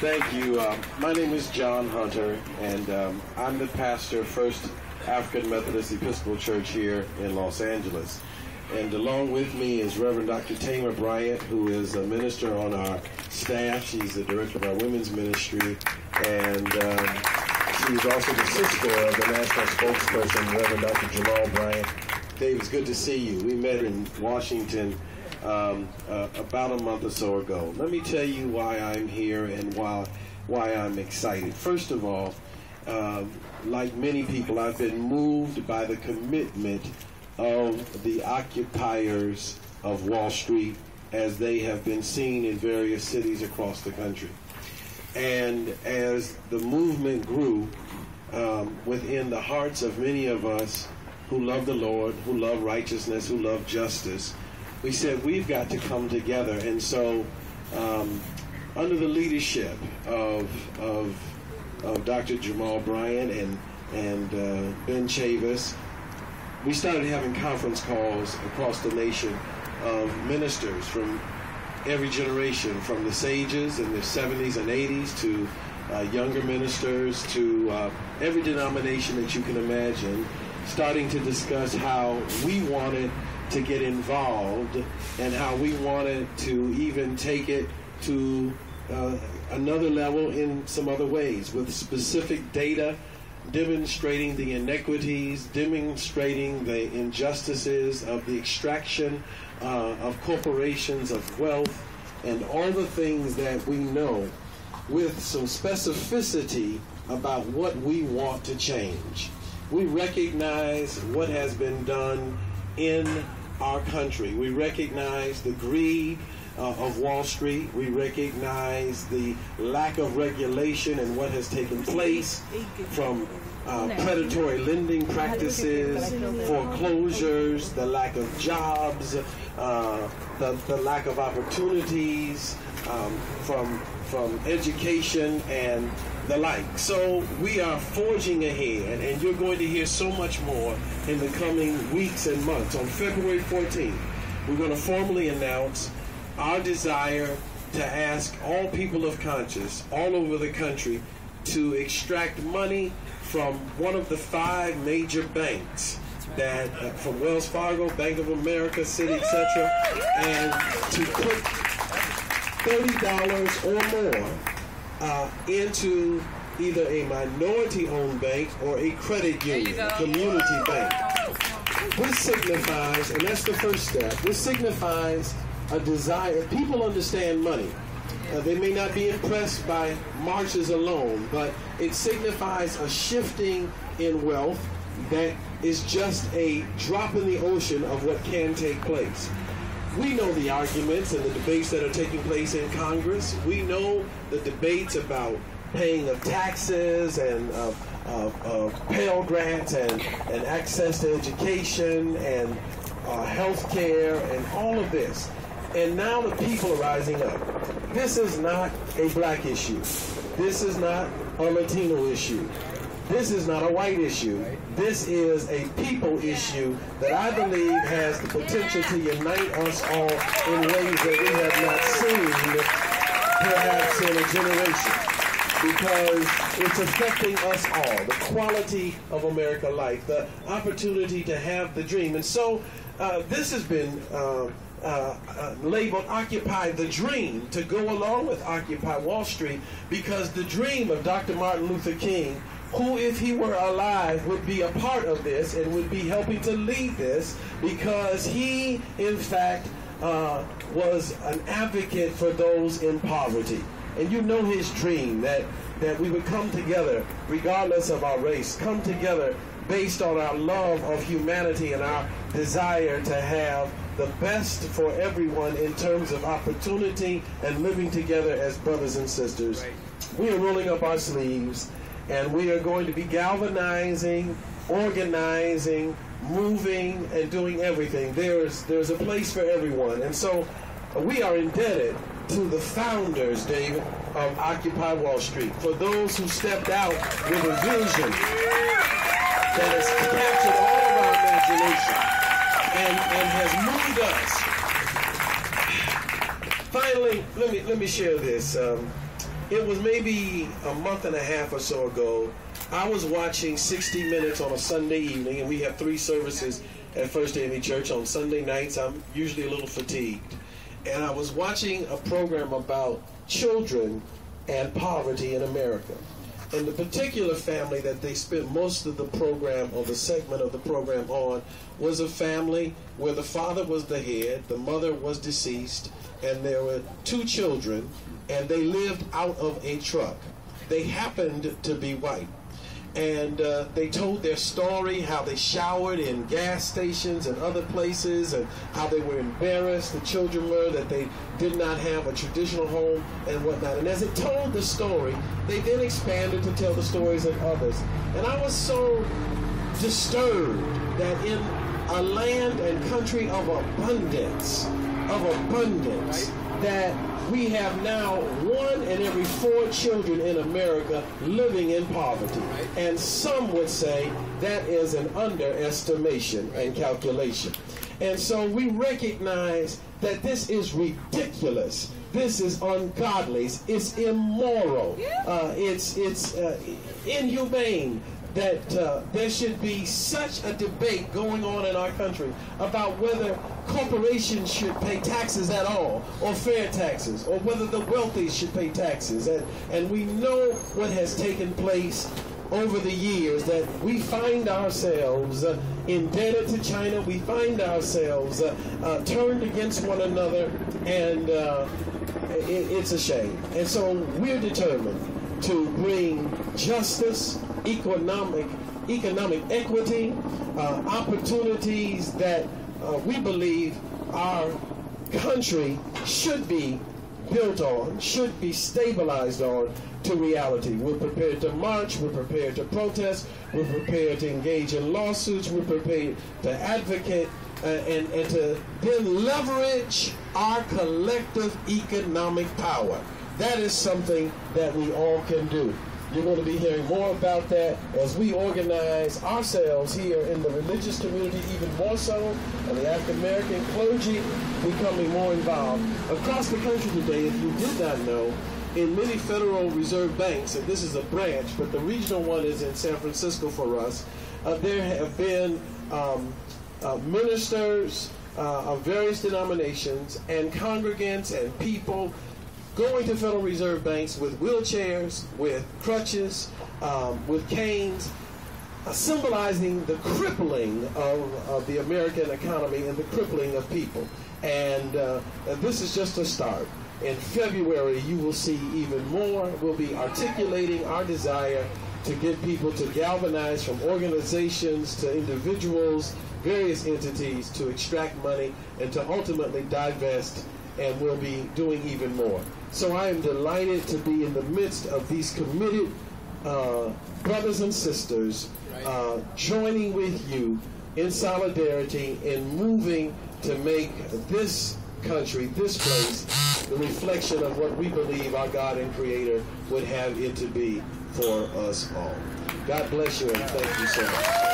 Thank you. Um, my name is John Hunter, and um, I'm the pastor of First African Methodist Episcopal Church here in Los Angeles. And along with me is Reverend Dr. Tamar Bryant, who is a minister on our staff. She's the director of our women's ministry, and um, she's also the sister of the national spokesperson, Reverend Dr. Jamal Bryant. Dave, it's good to see you. We met in Washington um, uh, about a month or so ago. Let me tell you why I'm here and why why I'm excited. First of all, um, like many people, I've been moved by the commitment of the occupiers of Wall Street as they have been seen in various cities across the country. And as the movement grew um, within the hearts of many of us who love the Lord, who love righteousness, who love justice, we said we've got to come together. And so, um, under the leadership of, of, of Dr. Jamal Bryant and, and uh, Ben Chavis, we started having conference calls across the nation of ministers from every generation, from the sages in the 70s and 80s to uh, younger ministers to uh, every denomination that you can imagine, starting to discuss how we wanted to get involved and how we wanted to even take it to uh, another level in some other ways with specific data demonstrating the inequities, demonstrating the injustices of the extraction uh, of corporations, of wealth, and all the things that we know with some specificity about what we want to change. We recognize what has been done in our country. We recognize the greed uh, of Wall Street. We recognize the lack of regulation and what has taken place from uh, predatory lending practices, foreclosures, the lack of jobs, uh, the, the lack of opportunities um, from, from education and the like. So we are forging ahead, and you're going to hear so much more in the coming weeks and months. On February 14th, we're going to formally announce our desire to ask all people of conscience all over the country to extract money from one of the five major banks that uh, from Wells Fargo, Bank of America, Citi, etc., and to put thirty dollars or more uh, into either a minority-owned bank or a credit union, community bank. This signifies, and that's the first step. This signifies a desire. People understand money. Uh, they may not be impressed by marches alone, but it signifies a shifting in wealth that is just a drop in the ocean of what can take place. We know the arguments and the debates that are taking place in Congress. We know the debates about paying of taxes and of, of, of Pell Grants and, and access to education and uh, health care and all of this. And now the people are rising up. This is not a black issue. This is not a Latino issue. This is not a white issue. This is a people issue that I believe has the potential to unite us all in ways that we have not seen perhaps in a generation. Because it's affecting us all, the quality of America life, the opportunity to have the dream. And so uh, this has been uh, uh, uh, labeled Occupy the Dream to go along with Occupy Wall Street because the dream of Dr. Martin Luther King, who, if he were alive, would be a part of this and would be helping to lead this because he, in fact, uh, was an advocate for those in poverty. And you know his dream that, that we would come together, regardless of our race, come together based on our love of humanity and our desire to have the best for everyone in terms of opportunity and living together as brothers and sisters. Right. We are rolling up our sleeves and we are going to be galvanizing, organizing, moving, and doing everything. There's, there's a place for everyone. And so we are indebted to the founders, David, of Occupy Wall Street, for those who stepped out with a vision that has captured all of our imagination and, and has moved us. Finally, let me let me share this. Um, it was maybe a month and a half or so ago. I was watching 60 Minutes on a Sunday evening, and we have three services at First AME Church on Sunday nights. I'm usually a little fatigued. And I was watching a program about children and poverty in America. And the particular family that they spent most of the program or the segment of the program on was a family where the father was the head, the mother was deceased, and there were two children, and they lived out of a truck. They happened to be white and uh, they told their story how they showered in gas stations and other places and how they were embarrassed. The children were that they did not have a traditional home and whatnot. And as it told the story they then expanded to tell the stories of others. And i was so disturbed that in a land and country of abundance of abundance that we have now one in every four children in America living in poverty. And some would say that is an underestimation and calculation. And so we recognize that this is ridiculous. This is ungodly. It's immoral. Uh, it's it's uh, inhumane that uh, there should be such a debate going on in our country about whether corporations should pay taxes at all or fair taxes or whether the wealthy should pay taxes. And, and we know what has taken place over the years that we find ourselves uh, indebted to China we find ourselves uh, uh turned against one another and uh, it, it's a shame. And so we're determined to bring justice economic economic equity, uh, opportunities that uh, we believe our country should be built on, should be stabilized on to reality. We're prepared to march, we're prepared to protest, we're prepared to engage in lawsuits, we're prepared to advocate uh, and, and to then leverage our collective economic power. That is something that we all can do. You're going to be hearing more about that as we organize ourselves here in the religious community, even more so, and the African American clergy becoming more involved. Across the country today, if you did not know, in many Federal Reserve banks, and this is a branch, but the regional one is in San Francisco for us, uh, there have been um, uh, ministers uh, of various denominations and congregants and people going to Federal Reserve banks with wheelchairs, with crutches, um, with canes, uh, symbolizing the crippling of, of, the American economy and the crippling of people. And uh, this is just a start. In February, you will see even more. We'll be articulating our desire to get people to galvanize from organizations to individuals, various entities to extract money and to ultimately divest and we'll be doing even more. So I am delighted to be in the midst of these committed uh, brothers and sisters uh, joining with you in solidarity in moving to make this country, this place, the reflection of what we believe our God and Creator would have it to be for us all. God bless you and thank you so much.